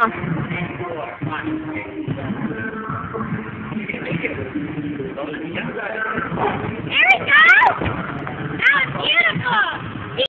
Vâng go.